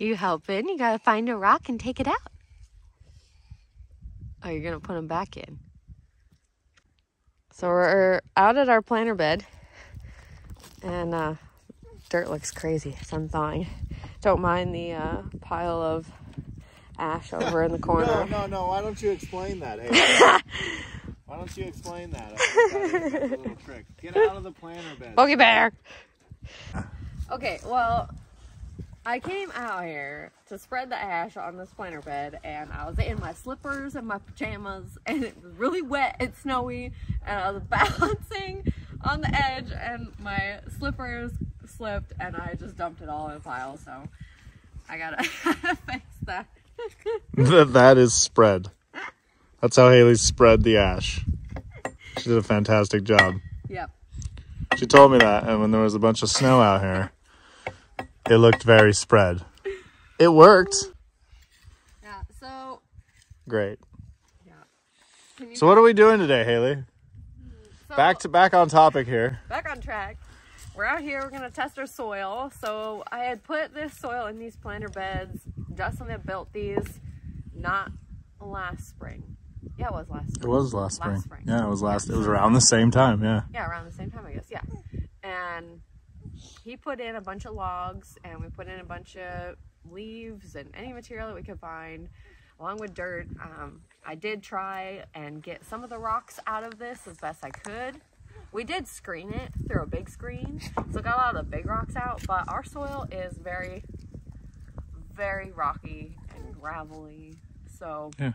You helping? You gotta find a rock and take it out. Oh, you're gonna put them back in. So we're out at our planter bed, and uh, dirt looks crazy. Sun thawing. Don't mind the uh, pile of ash over in the corner. No, no, no. Why don't you explain that? Hey, why don't you explain that? That's a little trick. Get out of the planter bed. Boogie Bear. Okay, well, I came out here to spread the ash on this planter bed, and I was in my slippers and my pajamas, and it was really wet and snowy, and I was balancing on the edge, and my slippers slipped, and I just dumped it all in a pile. So I gotta fix that. that is spread. That's how Haylie spread the ash. She did a fantastic job. Yep. She told me that, and when there was a bunch of snow out here, it looked very spread. It worked. Yeah. So Great. yeah. So what are we doing today, Haylie? so- Back to back on topic here. back on track. We're out here, we're gonna test our soil. So I had put this soil in these planter beds. Justin had built these not last spring. Yeah, it was last It was last spring. Last spring. Yeah, it was last. It was around the same time. Yeah. Yeah, around the same time, I guess. Yeah. And he put in a bunch of logs and we put in a bunch of leaves and any material that we could find along with dirt. Um, I did try and get some of the rocks out of this as best I could. We did screen it through a big screen, so got a lot of the big rocks out, but our soil is very, very rocky and gravelly. So, Yeah,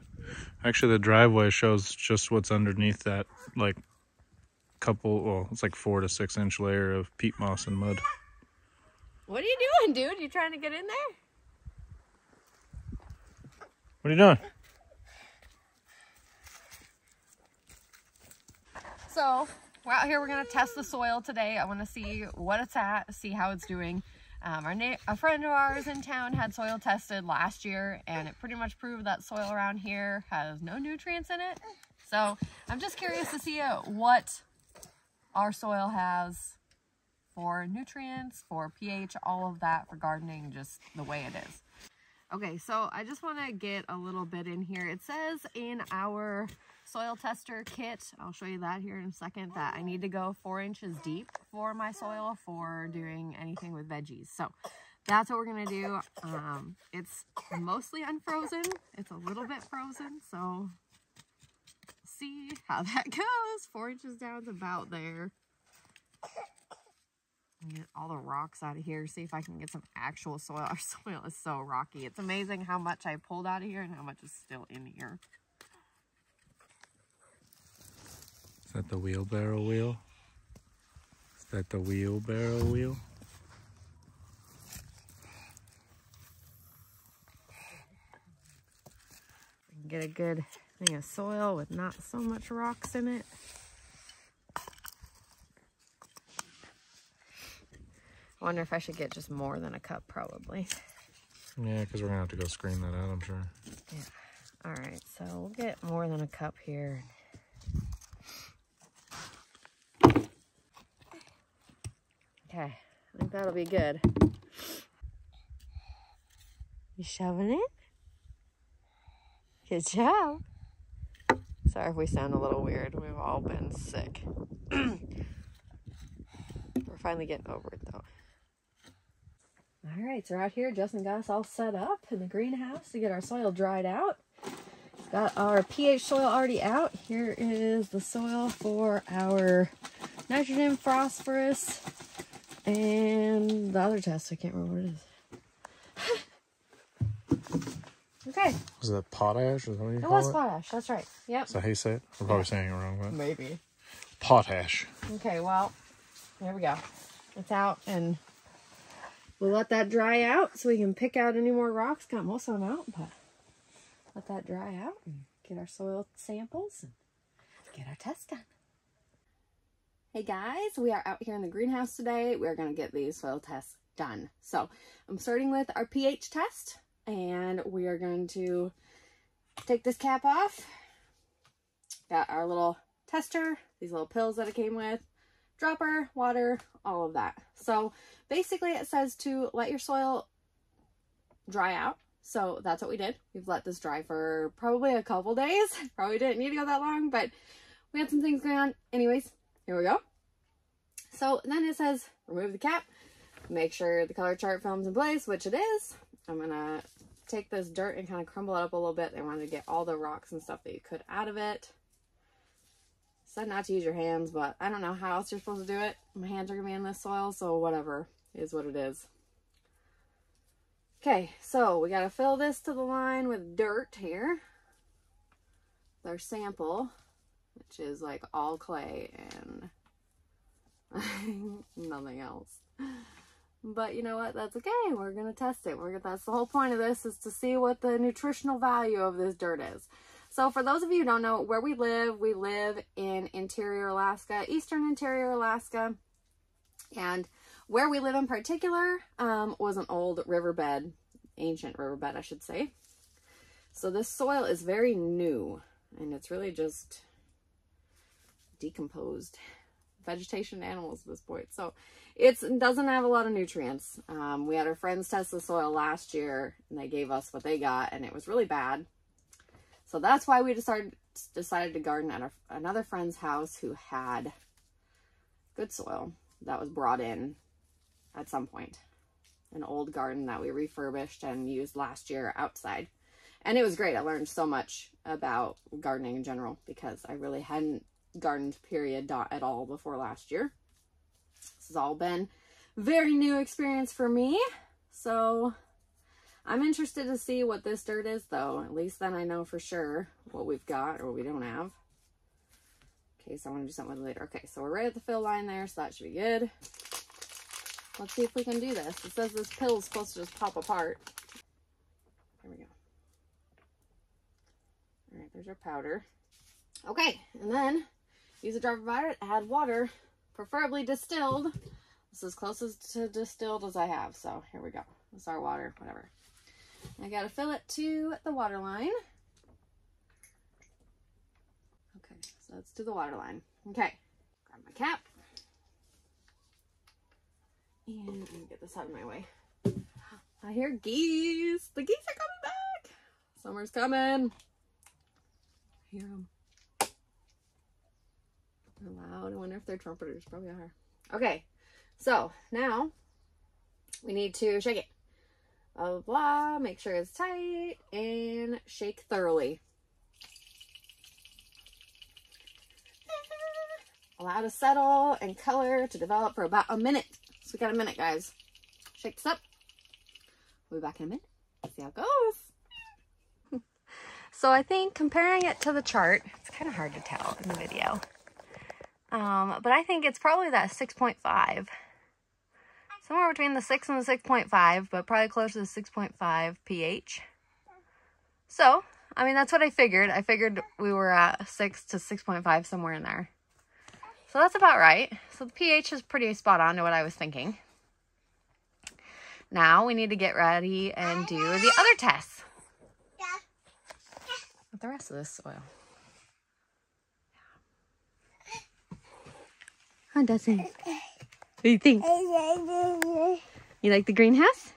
Actually, the driveway shows just what's underneath that, like, couple. Well, it's like four to six inch layer of peat moss and mud. What are you doing, dude? You trying to get in there? What are you doing? So we're out here. We're gonna test the soil today. I want to see what it's at, see how it's doing. Um, our na- a friend of ours in town had soil tested last year, and it pretty much proved that soil around here has no nutrients in it. So I'm just curious to see uh, what our soil has for nutrients, for pH, all of that for gardening, just the way it is. Okay, so I just want to get a little bit in here. It says in our soil tester kit, I'll show you that here in a second, that I need to go four inches deep for my soil for doing anything with veggies. So that's what we're going to do. Um, it's mostly unfrozen. It's a little bit frozen, so see how that goes. Four inches down is about there. Get all the rocks out of here. See if I can get some actual soil. Our soil is so rocky. It's amazing how much I pulled out of here and how much is still in here. Is that the wheelbarrow wheel? Is that the wheelbarrow wheel? Get a good thing of soil with not so much rocks in it. I wonder if I should get just more than a cup, probably. Yeah, because we're gonna have to go screen that out. I'm sure. Yeah. All right, so we'll get more than a cup here. Okay, I think that'll be good. You shoving it? Good job. Sorry if we sound a little weird. We've all been sick. We're finally getting over it though. All right, so out here. Justin got us all set up in the greenhouse to get our soil dried out. Got our pH soil already out. Here is the soil for our nitrogen, phosphorus, and the other test. I can't remember what it is. okay, Was that potash? Is that what you it was it? potash. That's right. Yep. Is that how you say it? We're probably saying it wrong, but Maybe. potash. Okay, well, there we go. It's out and we'll let that dry out so we can pick out any more rocks. Got most of them out, but let that dry out and get our soil samples and get our test done. Hey guys, we are out here in the greenhouse today. We're going to get these soil tests done. So I'm starting with our pH test and we are going to take this cap off. Got our little tester, these little pills that it came with, dropper, water, all of that. So basically it says to let your soil dry out. So that's what we did. We've let this dry for probably a couple days. Probably didn't need to go that long, but we had some things going on. Anyways, here we go. So then it says remove the cap, make sure the color chart film's in place, which it is. I'm gonna take this dirt and kind of crumble it up a little bit. They wanted to get all the rocks and stuff that you could out of it. Said not to use your hands, but I don't know how else you're supposed to do it. My hands are gonna be in this soil, so whatever is what it is. Okay, so we gotta fill this to the line with dirt here. Our sample, which is like all clay and nothing else. But you know what? That's okay. We're going to test it. We're gonna, that's the whole point of this is to see what the nutritional value of this dirt is. So for those of you who don't know where we live, we live in interior Alaska, eastern interior Alaska. And where we live in particular um, was an old riverbed, ancient riverbed, I should say. So this soil is very new and it's really just decomposed vegetation animals at this point. So it doesn't have a lot of nutrients. Um, we had our friends test the soil last year and they gave us what they got and it was really bad. So that's why we decided decided to garden at another friend's house who had good soil that was brought in at some point. An old garden that we refurbished and used last year outside. And it was great. I learned so much about gardening in general because I really hadn't gardened period at all before last year. This has all been very new experience for me. So I'm interested to see what this dirt is though. At least then I know for sure what we've got or we don't have. Okay, so I want to do something with it later. Okay, so we're right at the fill line there, so that should be good. Let's see if we can do this. It says this pill is supposed to just pop apart. There we go. All right, there's our powder. Okay, and then use a drop of water, add water, preferably distilled. This is closest to distilled as I have, so here we go. This is our water, whatever. I gotta fill it to the water line. Okay, so let's do the water line. Okay, grab my cap. And let me get this out of my way. I hear geese. The geese are coming back. Summer's coming. I hear them. They're loud. I wonder if they're trumpeters. Probably are. Okay, so now we need to shake it. Blah, blah, blah. Make sure it's tight and shake thoroughly. Allow to settle and color to develop for about a minute. So we got a minute, guys. Shake this up. We'll be back in a minute. See how it goes. so I think comparing it to the chart, it's kind of hard to tell in the video. Um, but I think it's probably that 6.5. Somewhere between the 6 and the 6.5, but probably closer to the 6.5 pH. So, I mean, that's what I figured. I figured we were at 6 to 6.5, somewhere in there. So that's about right. So the pH is pretty spot on to what I was thinking. Now we need to get ready and do the other tests with the rest of this soil. How does it? Do you think? You like the greenhouse?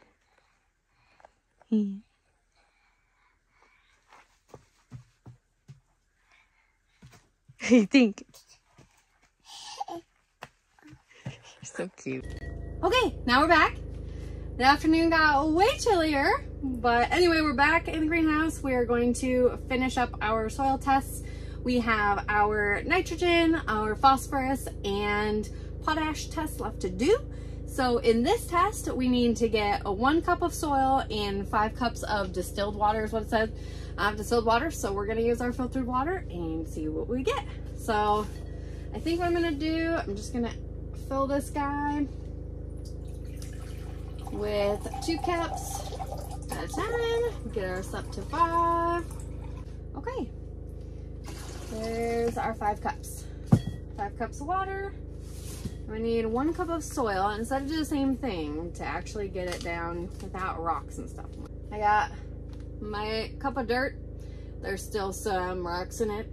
What do you think? so cute. Okay, now we're back. The afternoon got way chillier, but anyway, we're back in the greenhouse. We are going to finish up our soil tests we have our nitrogen, our phosphorus, and potash test left to do. So in this test, we need to get a one cup of soil and five cups of distilled water is what it says. Um, distilled water. So we're gonna use our filtered water and see what we get. So I think what I'm gonna do, I'm just gonna fill this guy with two cups at a time. Get us up to five. Okay, there's our five cups. Five cups of water. We need one cup of soil. And instead of do the same thing to actually get it down without rocks and stuff. I got my cup of dirt. There's still some rocks in it.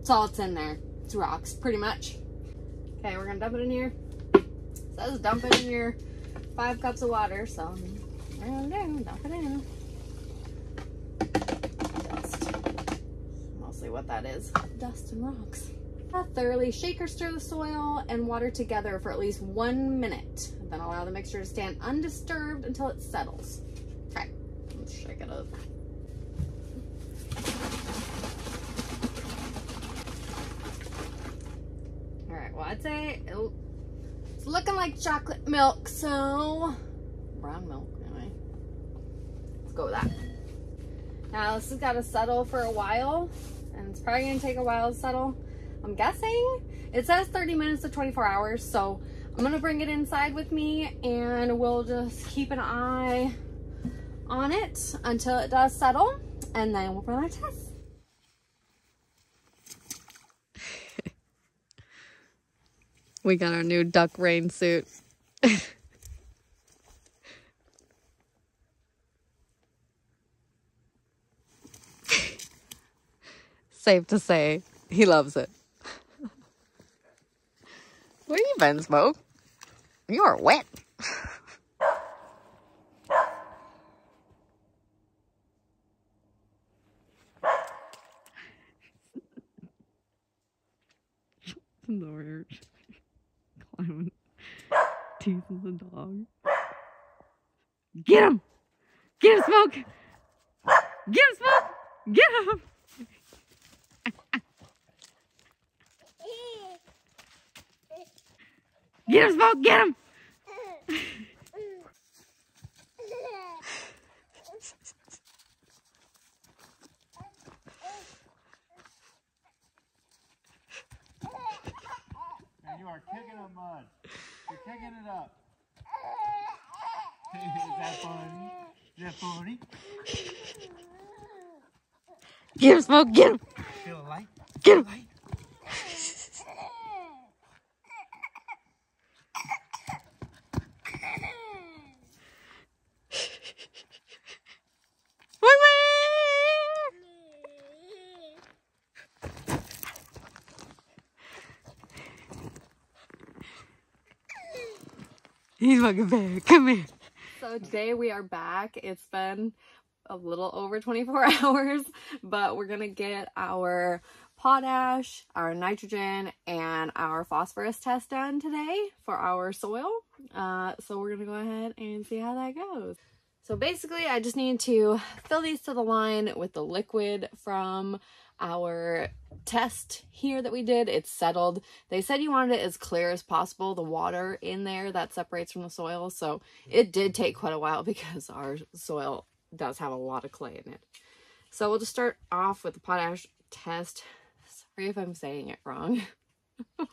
It's all it's in there. It's rocks, pretty much. Okay, we're gonna dump it in here. It says dump it in your five cups of water, so Down, down, dump it in. Dust. Mostly what that is. Dust and rocks. Thoroughly shake or stir the soil and water together for at least one minute. Then allow the mixture to stand undisturbed until it settles. Okay, let's shake it up. All right, well, I'd say oh, it's looking like chocolate milk, so brown milk, anyway. Let's go with that. Now, this has got to settle for a while, and it's probably going to take a while to settle. I'm guessing it says 30 minutes to 24 hours, so I'm to bring it inside with me, and we'll just keep an eye on it until it does settle, and then we'll run our test. We got our new duck rain suit. Safe to say, he loves it. Where Smoke? You are wet. Lord. Climbing. Teasing the dog. Get him! Get him, Smoke! Get him, Smoke! Get him! Get him, Smoke! Get him! And you are kicking up mud. You're kicking it up. Is that funny? Is that funny? Get him, Smoke! Get him! Get him! Come here. So today we are back. It's been a little over 24 hours, but we're gonna get our potash, our nitrogen, and our phosphorus test done today for our soil. Uh, so we're gonna go ahead and see how that goes. So basically, I just need to fill these to the line with the liquid from our test here that we did. It's settled. They said you wanted it as clear as possible, the water in there that separates from the soil. So it did take quite a while because our soil does have a lot of clay in it. So we'll just start off with the potash test. Sorry if I'm saying it wrong.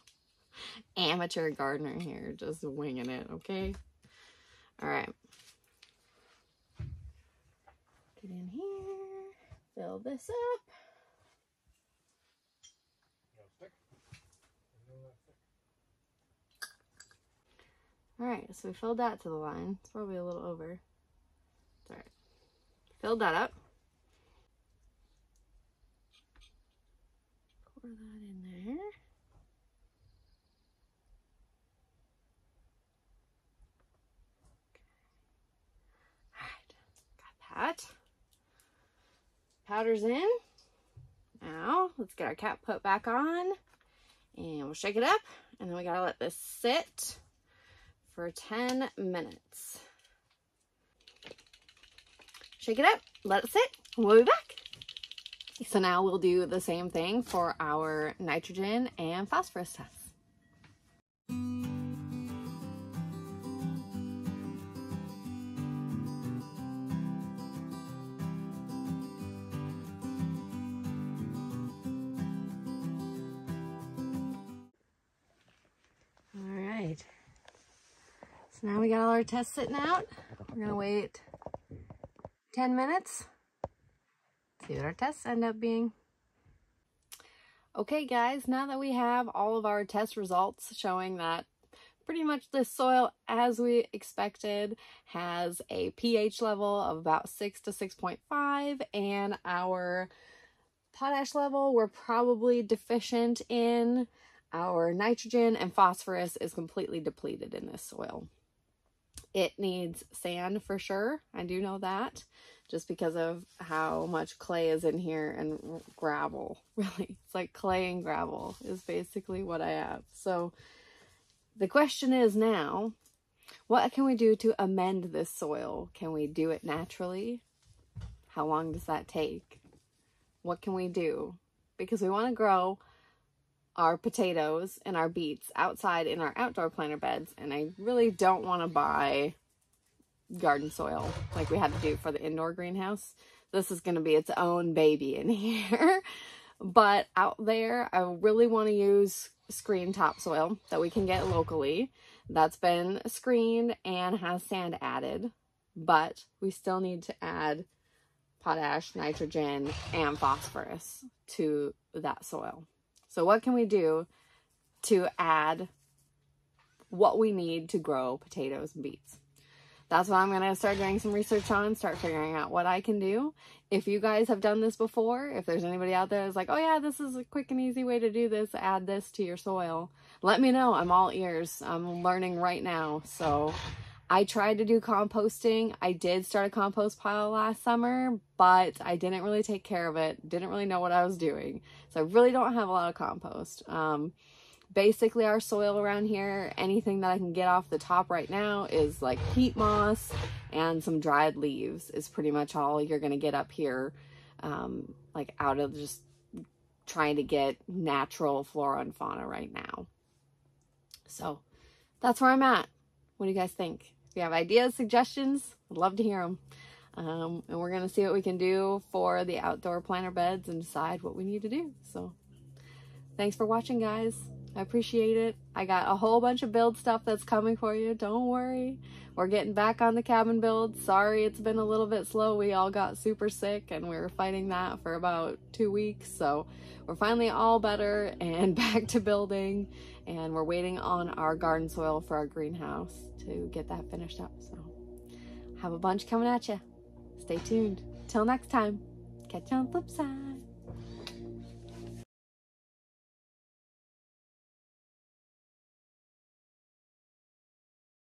Amateur gardener here, just winging it, okay? All right. Get in here, fill this up. All right, so we filled that to the line. It's probably a little over. It's all right. Filled that up. Pour that in there. All right, got that. Powder's in. Now, let's get our cap put back on. And we'll shake it up. And then we gotta let this sit for 10 minutes. Shake it up, let it sit, we'll be back. So now we'll do the same thing for our nitrogen and phosphorus tests. So now we got all our tests sitting out. We're gonna wait 10 minutes. See what our tests end up being. Okay guys, now that we have all of our test results showing that pretty much the soil as we expected has a pH level of about 6 to 6.5 and our potash level we're probably deficient in our nitrogen and phosphorus is completely depleted in this soil. It needs sand for sure. I do know that just because of how much clay is in here and gravel. Really, it's like clay and gravel is basically what I have. So the question is now, what can we do to amend this soil? Can we do it naturally? How long does that take? What can we do? Because we want to grow our potatoes and our beets outside in our outdoor planter beds, and I really don't want to buy garden soil like we had to do for the indoor greenhouse. This is going to be its own baby in here. but out there, I really want to use screen topsoil that we can get locally. That's been screened and has sand added, but we still need to add potash, nitrogen, and phosphorus to that soil. So what can we do to add what we need to grow potatoes and beets? That's what I'm going to start doing some research on, start figuring out what I can do. If you guys have done this before, if there's anybody out there that's like, oh yeah, this is a quick and easy way to do this, add this to your soil, let me know. I'm all ears. I'm learning right now. So I tried to do composting. I did start a compost pile last summer, but I didn't really take care of it. Didn't really know what I was doing. So I really don't have a lot of compost. Um, basically our soil around here, anything that I can get off the top right now is like peat moss and some dried leaves is pretty much all you're going to get up here. Um, like out of just trying to get natural flora and fauna right now. So that's where I'm at. What do you guys think? You have ideas, suggestions, I'd love to hear them. Um, and we're going to see what we can do for the outdoor planter beds and decide what we need to do. So thanks for watching, guys. I appreciate it. I got a whole bunch of build stuff that's coming for you. Don't worry. We're getting back on the cabin build. Sorry it's been a little bit slow. We all got super sick and we were fighting that for about two weeks. So we're finally all better and back to building. And we're waiting on our garden soil for our greenhouse to get that finished up. So have a bunch coming at you. Stay tuned. Till next time. Catch you on the flip side.